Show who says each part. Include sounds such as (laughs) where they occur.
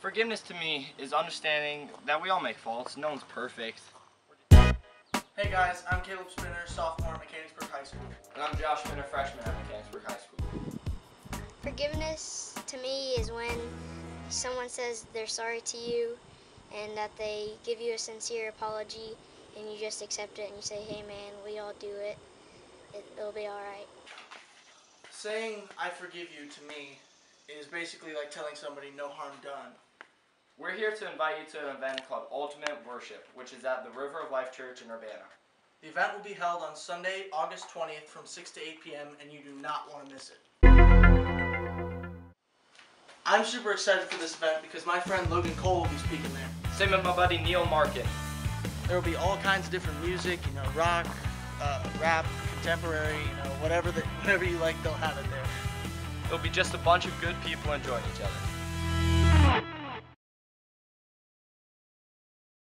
Speaker 1: Forgiveness to me is understanding that we all make faults. No one's perfect.
Speaker 2: Hey guys, I'm Caleb Spinner, sophomore at Mechanicsburg High School.
Speaker 1: And I'm Josh Spinner, freshman at Mechanicsburg High School.
Speaker 3: Forgiveness to me is when someone says they're sorry to you and that they give you a sincere apology and you just accept it and you say, hey man, we all do it. it it'll be alright.
Speaker 2: Saying I forgive you to me is basically like telling somebody no harm done.
Speaker 1: We're here to invite you to an event called Ultimate Worship, which is at the River of Life Church in Urbana.
Speaker 2: The event will be held on Sunday, August 20th from 6 to 8 p.m. and you do not want to miss it. I'm super excited for this event because my friend Logan Cole will be speaking there.
Speaker 1: Same with my buddy Neil Markin.
Speaker 2: There will be all kinds of different music, you know, rock, uh, rap, contemporary, you know, whatever the, (laughs) whatever you like, they'll have it there.
Speaker 1: It'll be just a bunch of good people enjoying each other.